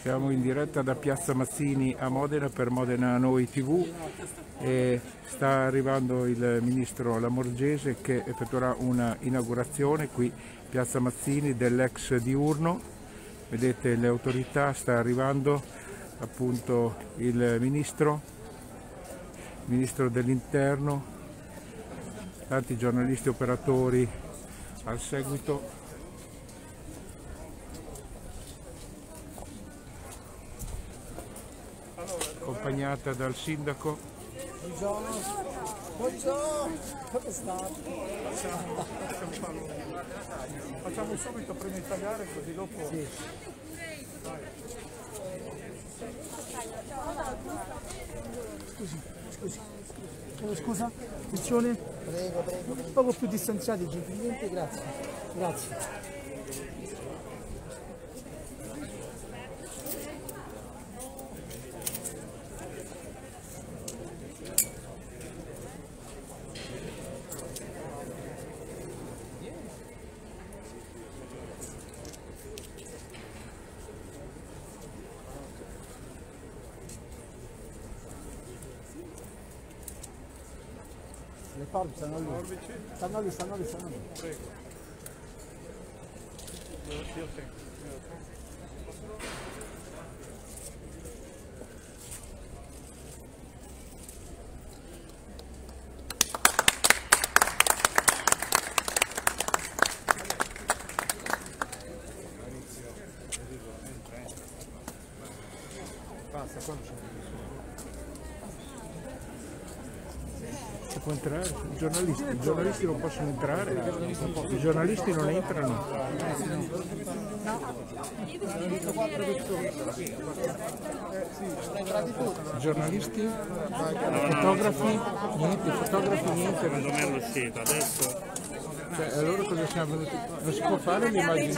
Siamo in diretta da Piazza Mazzini a Modena per Modena Noi TV e sta arrivando il ministro Lamorgese che effettuerà una inaugurazione qui Piazza Mazzini dell'ex diurno. Vedete le autorità, sta arrivando appunto il ministro, ministro dell'interno, tanti giornalisti operatori al seguito accompagnata dal sindaco. Buongiorno, buongiorno, come state? Facciamo, facciamo subito prima di tagliare così dopo... Sì. Scusi, scusi. Eh, scusa, attenzione. Prego, prego, prego. Poco più distanziati, gentilmente, grazie. Grazie. Stanno lì. Stanno lì, stanno lì, stanno lì. Prego. Io Basta, entrare? I giornalisti, I giornalisti non possono entrare? I giornalisti non entrano? I giornalisti? Fotografi? Niente, i fotografi niente. Secondo me è uscito, adesso Cioè, allora cosa siamo venuti? Non si può fare le immagini?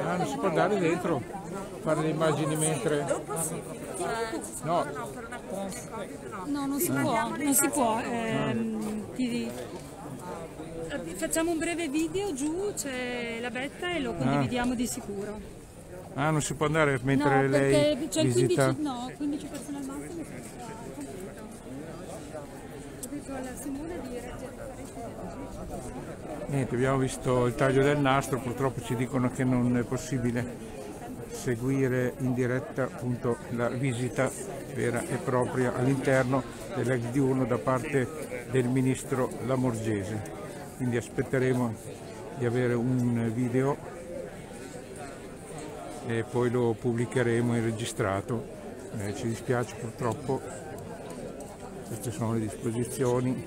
Ah, non si può andare dentro, fare le immagini mentre... No, No, non si può, non si può. ehm, ti- eh, facciamo un breve video giù, c'è la betta e lo condividiamo di sicuro. ah, non si può andare No, mentre lei perché c'è il visita... 15, no, 15 persone al massimo. Niente, abbiamo visto il taglio del nastro, purtroppo ci dicono che non è possibile seguire in diretta appunto la visita vera e propria all'interno dell'ex diurno da parte del ministro Lamorgese. Quindi aspetteremo di avere un video e poi lo pubblicheremo in registrato. Eh, ci dispiace purtroppo, queste sono le disposizioni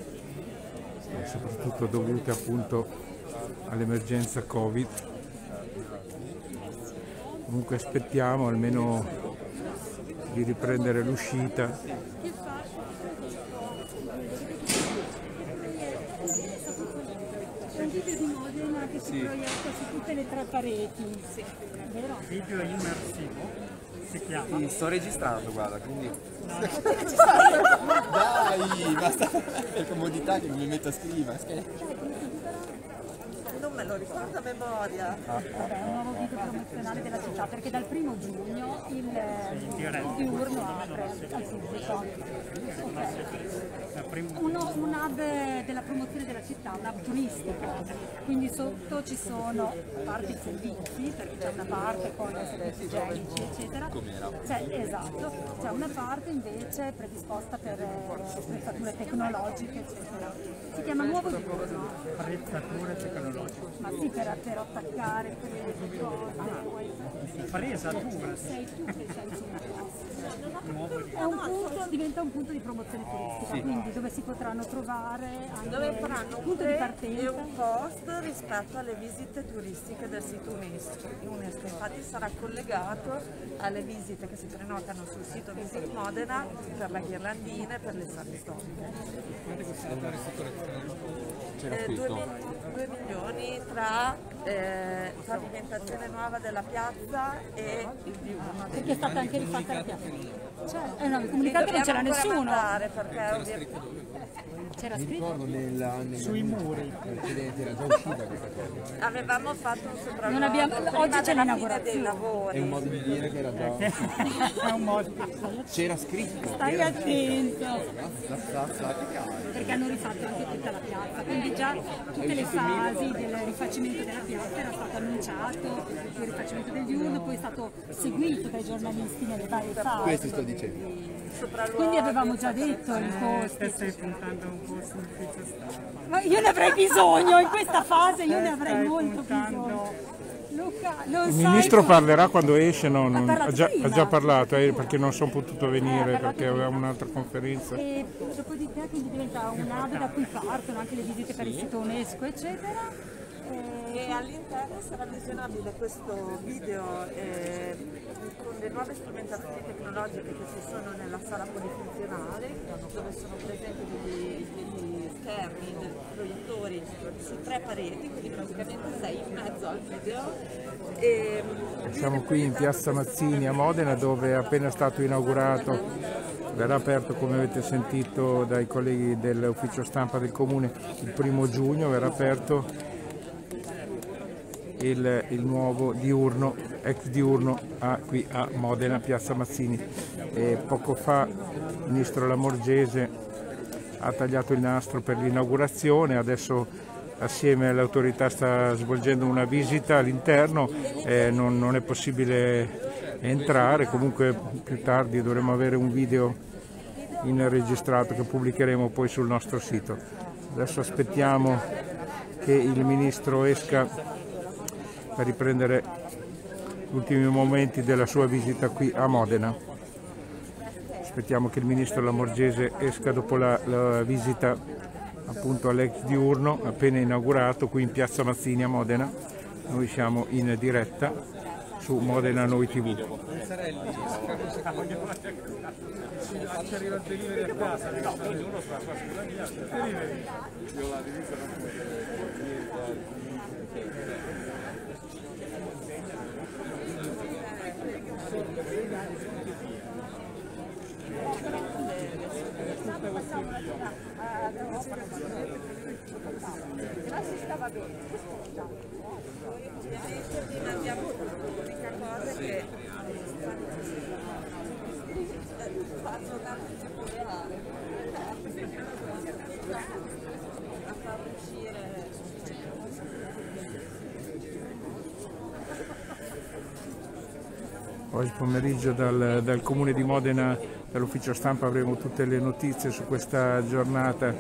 e soprattutto dovute appunto all'emergenza Covid. Comunque aspettiamo almeno di riprendere l'uscita. Si proietta su tutte le tre pareti. Vero? video immersivo si chiama Sì, sto registrando, guarda, quindi... Dai, basta per comodità che mi metto a scrivere. Scherzo. Non me lo ricordo a memoria. Vabbè, un nuovo video promozionale della città perché dal primo giugno il, il diurno apre al pubblico. Uno, un hub della promozione della città, un hub turistico, quindi sotto ci sono a parte i servizi, perché c'è una parte con i servizi igienici eccetera, c'è, esatto, c'è una parte invece predisposta per eh, attrezzature tecnologiche eccetera. Si chiama nuovo diurno. attrezzature tecnologiche Ma sì, per, per attaccare quelle cose, fresatura sei tu che sei È un punto, diventa un punto di promozione turistica, quindi dove si potranno trovare anche Dove faranno il punto di e partenza. un post rispetto alle visite turistiche del sito UNESCO. UNESCO infatti sarà collegato alle visite che si prenotano sul sito Visit Modena per la ghirlandina e per le sale storiche. C'era Eh, qui, due, no? mi- due milioni tra eh, pavimentazione nuova della piazza e il diurno. Perché è stata anche rifatta la piazza. Cioè, eh no, il comunicato non c'era nessuno. C'era scritto? nella, nella Sui muri. precedente era già uscita questa cosa. Avevamo fatto un sopralluogo Non abbiamo- prima oggi c'è l'inaugurazione. È un lavori. modo di dire che era già. C'era scritto. Stai attento! Sa, che cavolo. Perché hanno rifatto anche tutta la piazza, quindi già tutte le fasi del rifacimento della piazza era stato annunciato, il rifacimento del diurno, poi è stato seguito dai giornalisti nelle varie fasi. Questo sto dicendo. Quindi avevamo già detto il costo. stai puntando un po' sul ufficio stampa. Ma io ne avrei bisogno in questa fase, io ne avrei Stai molto bisogno. Luca, non Il sai ministro come- parlerà quando esce, no, non- parlato ha, già, ha già parlato eh, perché non sono potuto venire parlato perché avevamo un'altra conferenza. E dopodiché quindi diventa un hub da cui partono anche le visite per il sito UNESCO, eccetera. E all'interno sarà visionabile questo video eh, con le nuove strumentazioni tecnologiche che ci sono nella sala polifunzionale, dove sono presenti degli, degli schermi, dei proiettori su tre pareti, quindi praticamente sei in mezzo al video. E, Siamo qui in piazza Mazzini a Modena dove è appena stato inaugurato, verrà aperto come avete sentito dai colleghi dell'ufficio stampa del comune il primo giugno, verrà aperto il, il nuovo diurno, ex diurno a- qui a Modena, piazza Mazzini. E poco fa il ministro Lamorgese ha tagliato il nastro per l'inaugurazione, adesso assieme alle autorità sta svolgendo una visita all'interno, eh, non, non è possibile entrare, comunque più tardi dovremo avere un video in registrato che pubblicheremo poi sul nostro sito. Adesso aspettiamo che il ministro esca per riprendere gli ultimi momenti della sua visita qui a Modena. Aspettiamo che il ministro Lamorgese esca dopo la, la visita appunto all'ex diurno appena inaugurato qui in piazza Mazzini a Modena. Noi siamo in diretta su Modena Noi TV. Abbiamo l'unica cosa che tanto tempo reale a far uscire Oggi pomeriggio dal, dal comune di Modena, dall'ufficio stampa avremo tutte le notizie su questa giornata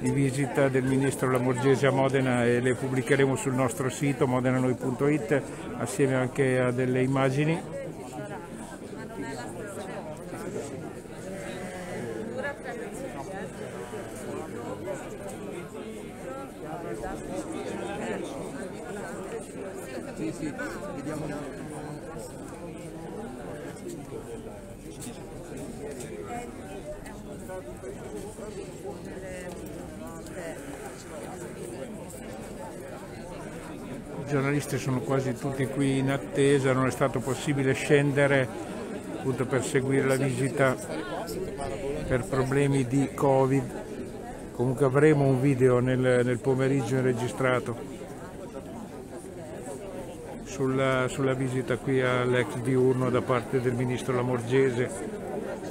di visita del ministro Lamorgese a Modena e le pubblicheremo sul nostro sito modenanoi.it assieme anche a delle immagini. Sì, sì, vediamo. I giornalisti sono quasi tutti qui in attesa, non è stato possibile scendere appunto per seguire la visita per problemi di Covid. Comunque avremo un video nel, nel pomeriggio registrato sulla, sulla visita qui all'ex diurno da parte del ministro Lamorgese.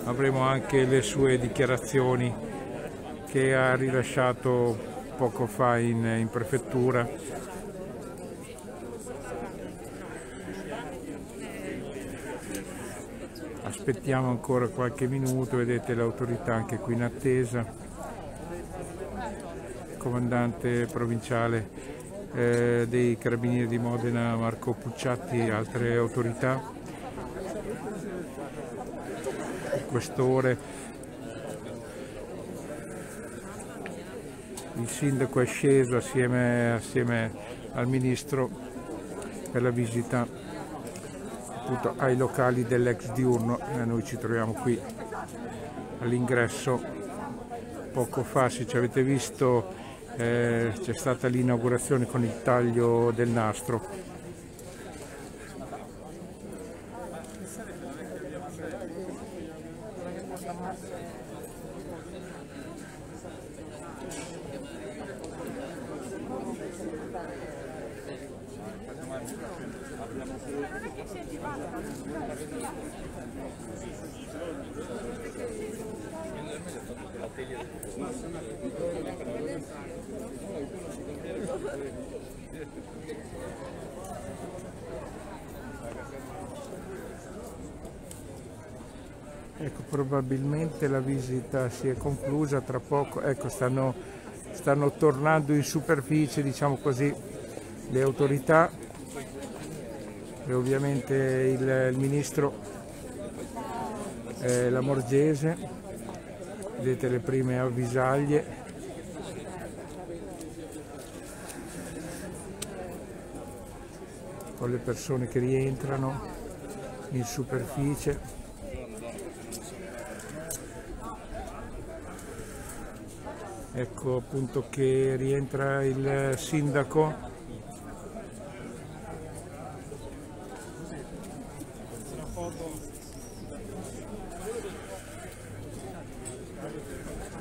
Avremo anche le sue dichiarazioni che ha rilasciato poco fa in, in prefettura. Aspettiamo ancora qualche minuto, vedete l'autorità anche qui in attesa. Comandante provinciale eh, dei Carabinieri di Modena Marco Pucciatti e altre autorità. Il Questore. Il sindaco è sceso assieme, assieme al ministro per la visita appunto ai locali dell'ex diurno e noi ci troviamo qui all'ingresso poco fa se ci avete visto eh, c'è stata l'inaugurazione con il taglio del nastro Ecco, probabilmente la visita si è conclusa tra poco, ecco, stanno, stanno tornando in superficie, diciamo così, le autorità e ovviamente il, il ministro eh, Lamorgese, vedete le prime avvisaglie. con le persone che rientrano in superficie. Ecco appunto che rientra il sindaco.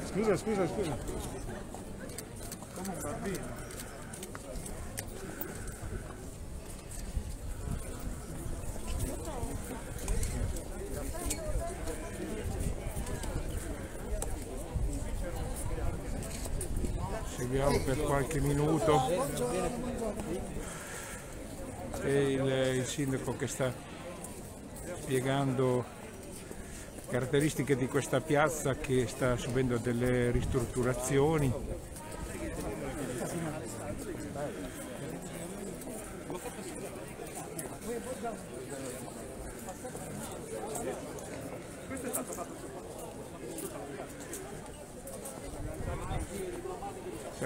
Scusa, scusa, scusa. Seguiamo per qualche minuto e il, il sindaco che sta spiegando caratteristiche di questa piazza che sta subendo delle ristrutturazioni.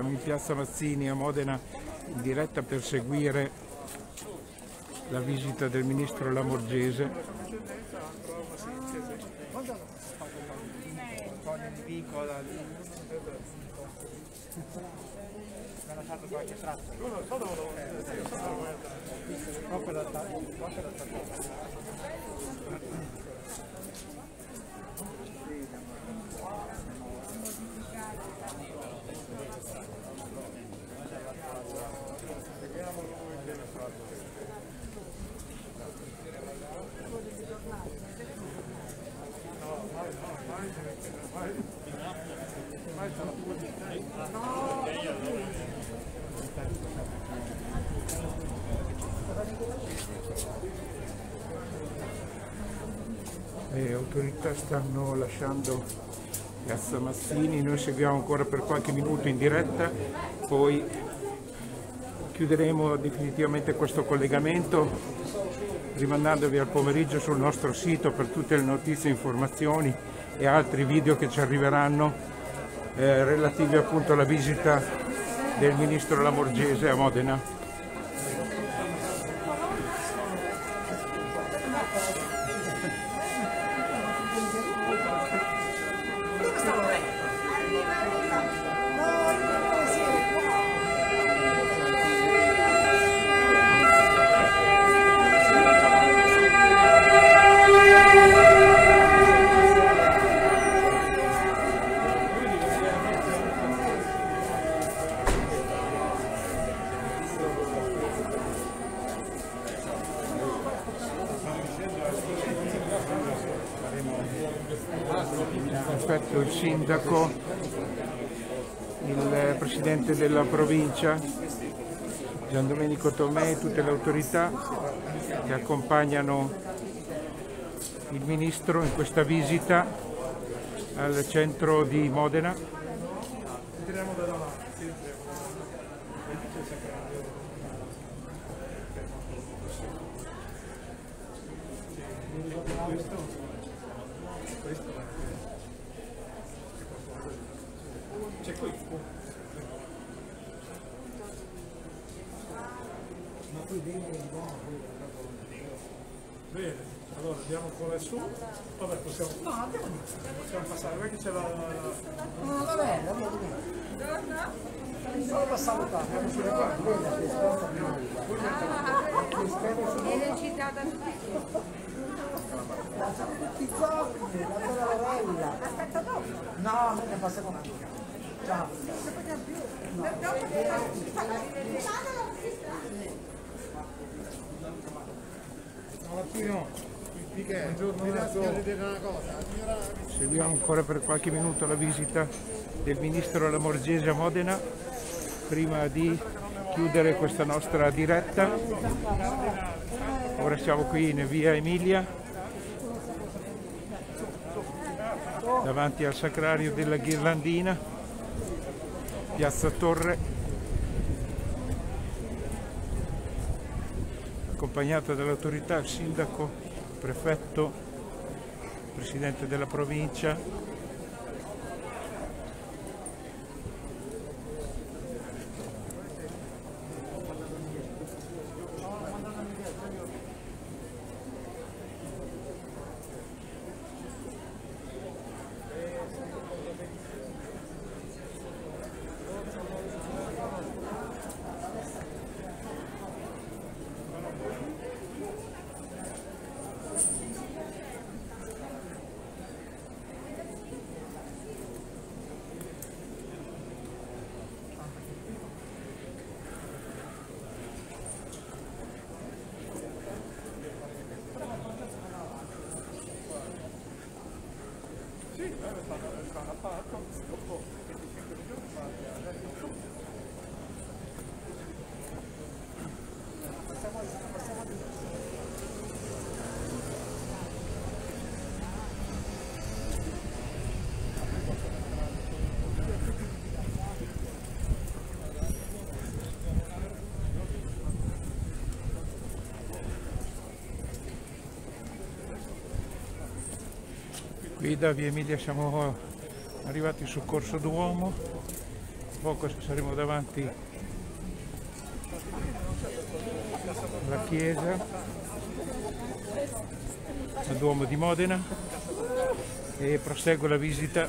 Siamo in piazza Mazzini a Modena in diretta per seguire la visita del ministro Lamorgese. Le autorità stanno lasciando Piazza Mazzini, noi seguiamo ancora per qualche minuto in diretta, poi chiuderemo definitivamente questo collegamento rimandandovi al pomeriggio sul nostro sito per tutte le notizie, informazioni e altri video che ci arriveranno eh, relativi appunto alla visita del ministro Lamorgese a Modena. Aspetto il sindaco, il presidente della provincia, Gian Domenico Tomè e tutte le autorità che accompagnano il ministro in questa visita al centro di Modena. Bene, allora su. Vabbè, possiamo. No, andiamo. Possiamo passare, perché c'è la. No, vabbè, andiamo lì. Solo passare qua, andiamo sulle qua. Viene citata Tutti zoppi, la bella Lorella. Aspetta dopo. No, noi ne passiamo un'altra. Martino, buongiorno, mi vedere una cosa. Seguiamo ancora per qualche minuto la visita del ministro Lamorgese a Modena prima di chiudere questa nostra diretta. Ora siamo qui in via Emilia davanti al sacrario della Ghirlandina, piazza Torre, accompagnato dall'autorità, il sindaco, prefetto, presidente della provincia, Passiamo, passiamo Qui da via Emilia siamo arrivati sul Corso Duomo, poco saremo davanti alla chiesa, al Duomo di Modena. E prosegue la visita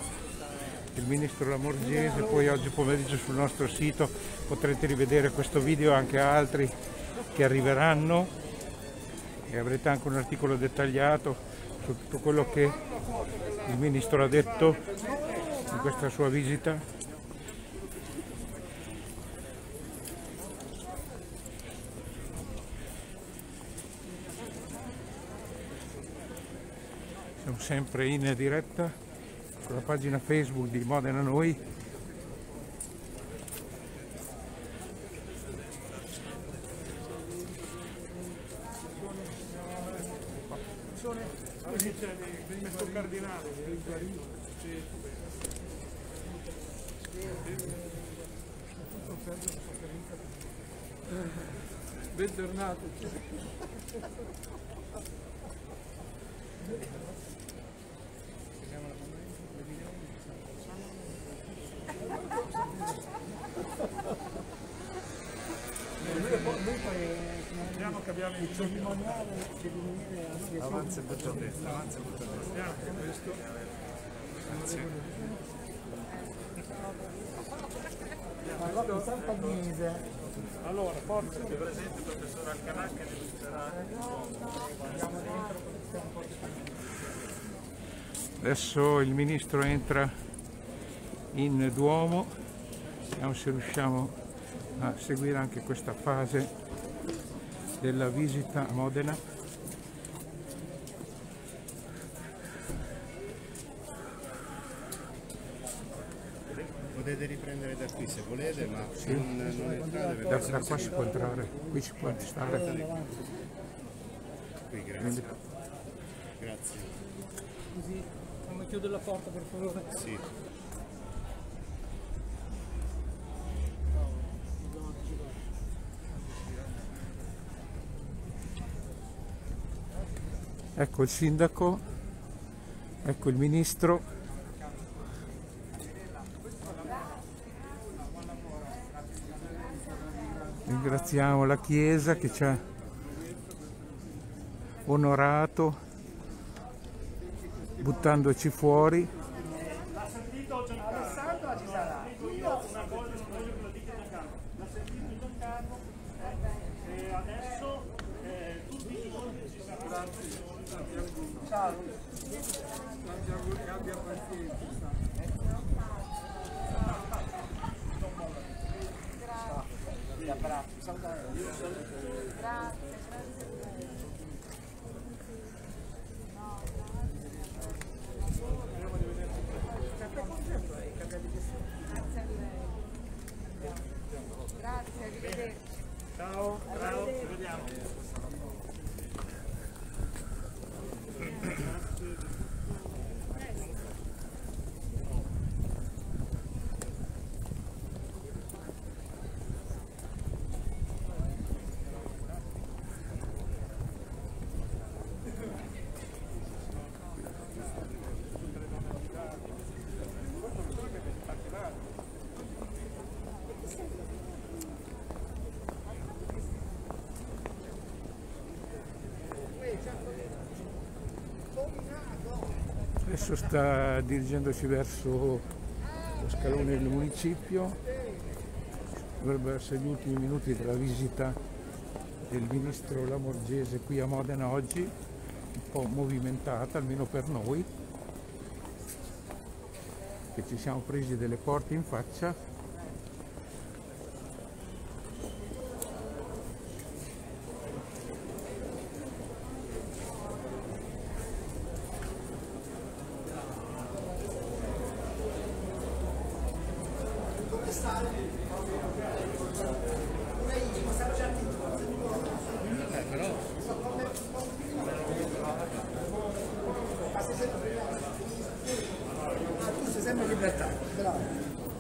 del Ministro Lamorgese, poi oggi pomeriggio sul nostro sito potrete rivedere questo video anche altri che arriveranno. E avrete anche un articolo dettagliato su tutto quello che il Ministro ha detto in questa sua visita. Siamo sempre in diretta sulla pagina Facebook di Modena Noi. Bentornato. Vediamo che abbiamo il cerimoniale Avanza e butta a destra, avanza butta a destra. Vediamo che questo. Allora, allora, forza. presente il professor Alcanà che illustrerà Adesso il Ministro entra in Duomo, vediamo se riusciamo a seguire anche questa fase della visita a Modena. Potete riprendere da qui se volete, ma non, non entrate Da, da qua si può entrare, qui si può stare. qui, grazie. Quindi Grazie. Così, quando chiude la porta per favore. Sì. Ecco il sindaco, ecco il ministro. Ringraziamo la Chiesa che ci ha onorato buttandoci fuori. Grazie, Adesso sta dirigendosi verso lo scalone del municipio, dovrebbero essere gli ultimi minuti della visita del ministro Lamorgese qui a Modena oggi, un po' movimentata almeno per noi, che ci siamo presi delle porte in faccia.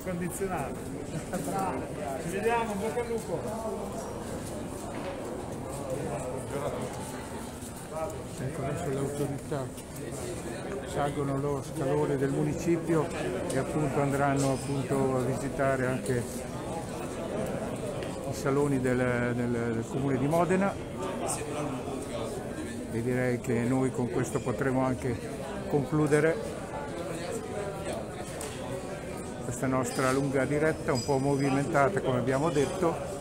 Condizionato. Ci vediamo, bocca al lupo. Adesso le autorità. Salgono lo scalone del municipio e appunto andranno appunto a visitare anche i saloni del, del- del comune di Modena. E direi che noi con questo potremo anche concludere questa nostra lunga diretta un po' movimentata come abbiamo detto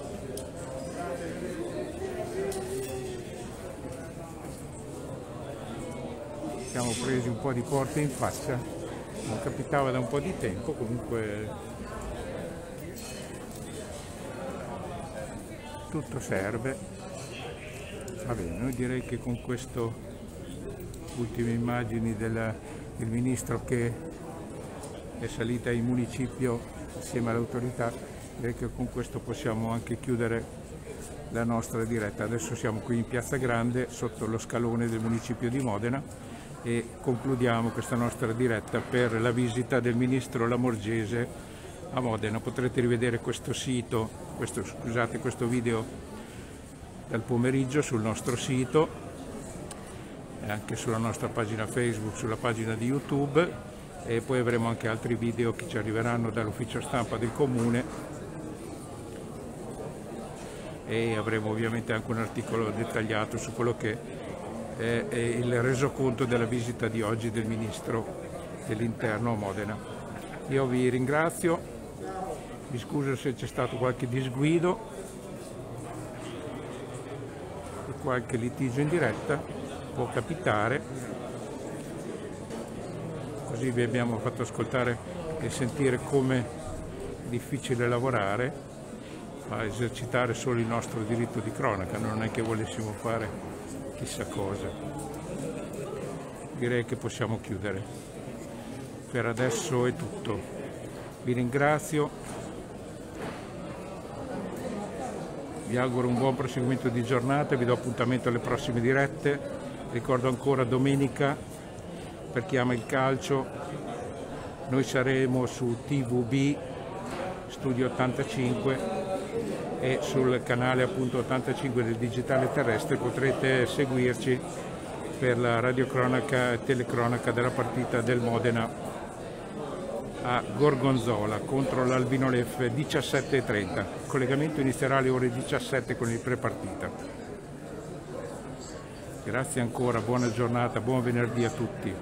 presi un po' di porte in faccia, non capitava da un po' di tempo, comunque tutto serve. Va bene, noi direi che con queste ultime immagini della- del ministro che è salita in municipio assieme all'autorità, direi che con questo possiamo anche chiudere la nostra diretta. Adesso siamo qui in Piazza Grande sotto lo scalone del municipio di Modena e concludiamo questa nostra diretta per la visita del ministro Lamorgese a Modena. Potrete rivedere questo sito, questo, scusate, questo video dal pomeriggio sul nostro sito anche sulla nostra pagina Facebook, sulla pagina di YouTube e poi avremo anche altri video che ci arriveranno dall'ufficio stampa del comune e avremo ovviamente anche un articolo dettagliato su quello che è il resoconto della visita di oggi del Ministro dell'Interno a Modena. Io vi ringrazio, mi scuso se c'è stato qualche disguido, qualche litigio in diretta, può capitare, così vi abbiamo fatto ascoltare e sentire come è difficile lavorare a esercitare solo il nostro diritto di cronaca, non è che volessimo fare chissà cosa. Direi che possiamo chiudere. Per adesso è tutto. Vi ringrazio, vi auguro un buon proseguimento di giornata, vi do appuntamento alle prossime dirette. Ricordo ancora domenica per chi ama il calcio, noi saremo su TVB Studio 85 e sul canale appunto 85 del digitale terrestre potrete seguirci per la radiocronaca e telecronaca della partita del Modena a Gorgonzola contro l'Albino Lef 17.30. Il collegamento inizierà alle ore 17 con il prepartita. Grazie ancora, buona giornata, buon venerdì a tutti.